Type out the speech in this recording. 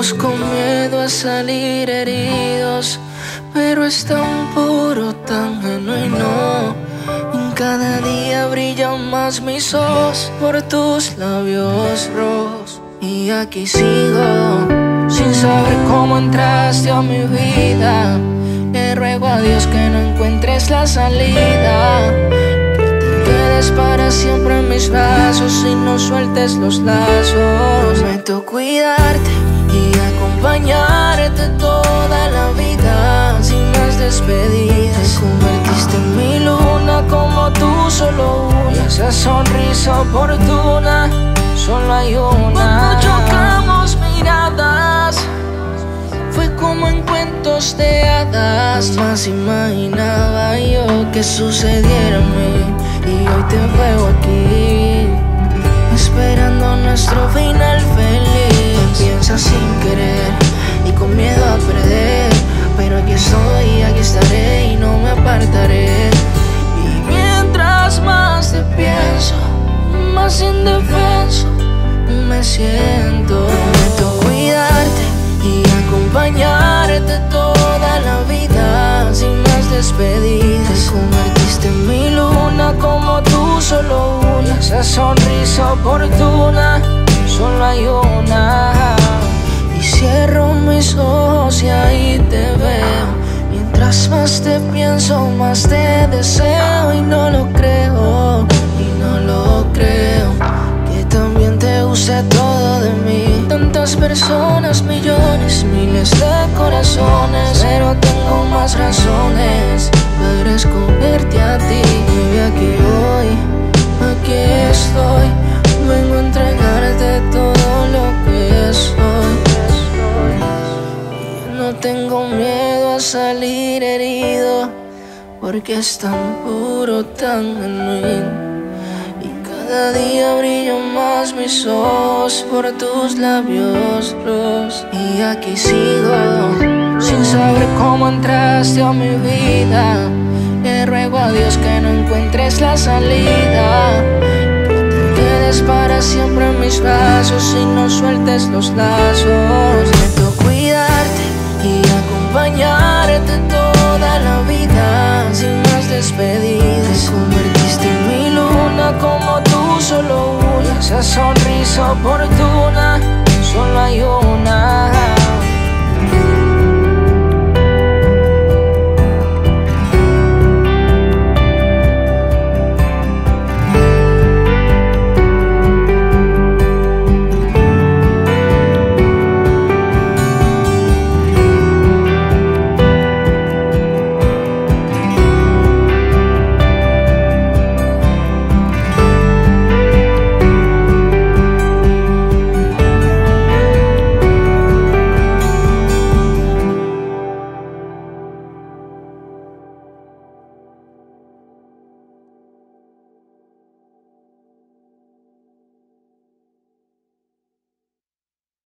Con miedo a salir heridos, pero es tan puro, tan genuino. En cada día brillan más mis ojos por tus labios rojos. Y aquí sigo, sin saber cómo entraste a mi vida. Le ruego a Dios que no encuentres la salida. Que te quedes para siempre en mis brazos y no sueltes los lazos. Meto cuidarte acompañarte toda la vida sin más despedidas. Te convertiste en mi luna como tú solo una. Y esa sonrisa oportuna solo hay una. Cuando chocamos miradas, fue como en cuentos de hadas. Más imaginaba yo que sucediera a mí. Y hoy te veo aquí, Pero aquí estoy, aquí estaré y no me apartaré. Y mientras más te pienso, más indefenso me siento. Prometo cuidarte y acompañarte toda la vida sin más despedidas. Te convertiste mi luna como tú solo una. Esa sonrisa oportuna, solo hay una. Mis ojos y ahí te veo. Mientras más te pienso, más te deseo y no lo creo, y no lo creo. Que también te use todo de mí. Tantas personas, millones, miles de corazones. Pero tengo más razones para escogerte a ti. Y aquí tengo miedo a salir herido. Porque es tan puro, tan genuino. Y cada día brillan más mis ojos por tus labios. Y aquí sigo, sin saber cómo entraste a mi vida. Le ruego a Dios que no encuentres la salida. Que te quedes para siempre en mis brazos y no sueltes los lazos. Acompañarte toda la vida sin más despedidas. Te convertiste en mi luna como tú solo una. Esa sonrisa oportuna, solo hay una.